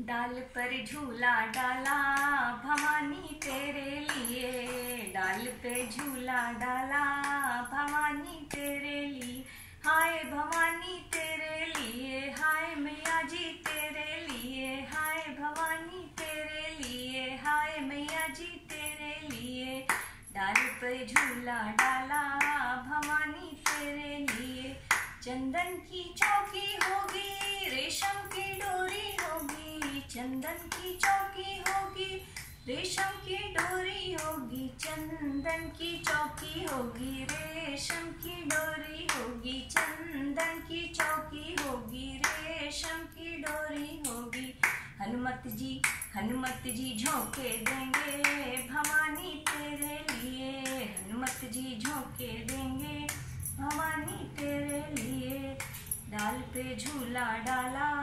डाल पर झूला डाला, भवानी तेरे लिए। डाल पे झूला डाला, भवानी तेरे लिए। हाय भवानी तेरे लिए, हाय मैया जी तेरे लिए। हाय भवानी तेरे लिए, हाय मैया जी तेरे लिए। डाल पे झूला डाला, भवानी तेरे लिए। चंदन की चौकी होगी, रेशम की डोरी होगी। चंदन की चौकी होगी, रेशम की डोरी होगी, चंदन की चौकी होगी, रेशम की डोरी होगी, चंदन की चौकी होगी, रेशम की डोरी होगी। हनुमत जी हनुमत जी झोंके देंगे, भवानी तेरे लिए। हनुमत जी झोंके देंगे, भवानी तेरे लिए। डाल पे झूला डाला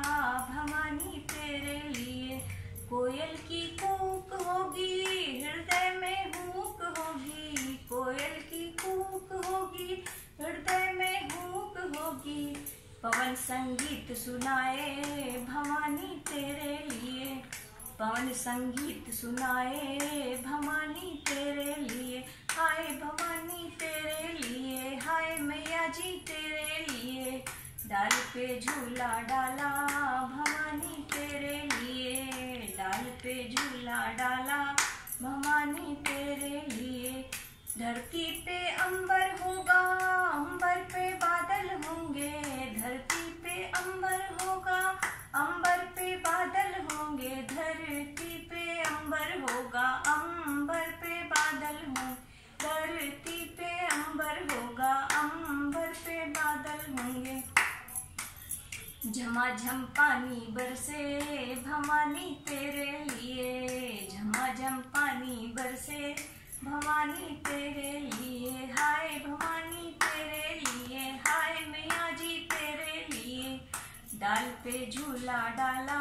संगीत सुनाए, भवानी तेरे लिए। पवन संगीत सुनाए, भवानी तेरे लिए। हाय भवानी तेरे लिए, हाय मैया जी तेरे लिए। डाल पे झूला डाला, भवानी तेरे लिए। डाल पे झूला डाला, भवानी तेरे लिए। धरती पे अंबर होगा, अंबर पे बादल होंगे। अंबर होगा, अंबर पे बादल होंगे, धरती पे अंबर होगा, अंबर पे बादल होंगे धरती पे अंबर होगा, अंबर पे बादल होंगे। झमाझम पानी बरसे, भवानी तेरे लिए। झमाझम पानी बरसे, भवानी तेरे लिए हाय भवानी तेरे लिए हाय मैया जी तेरे लिए डाल पे झूला डाला,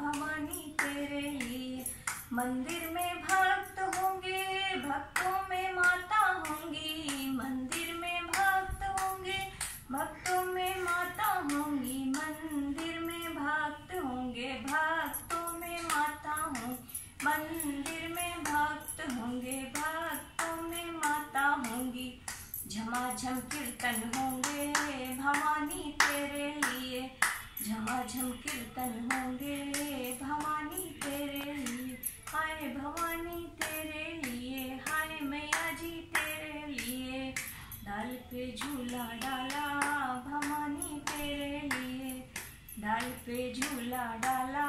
भवानी तेरे लिए। मंदिर में भक्त होंगे, भक्तों में माता होंगी। मंदिर में भक्त होंगे, भक्तों में माता होंगी। मंदिर में भक्त होंगे, भक्तों में माता हों। मंदिर में भक्त होंगे, भक्तों में माता होंगी। झमाझम कीर्तन होंगे भवानी तेरे लिए झमाझम कीर्तन होंगे भवानी तेरे लिए। हाय भवानी तेरे लिए, हाय मैया जी तेरे लिए। डाल पे झूला डाला भवानी तेरे लिए। डाल पे झूला डाला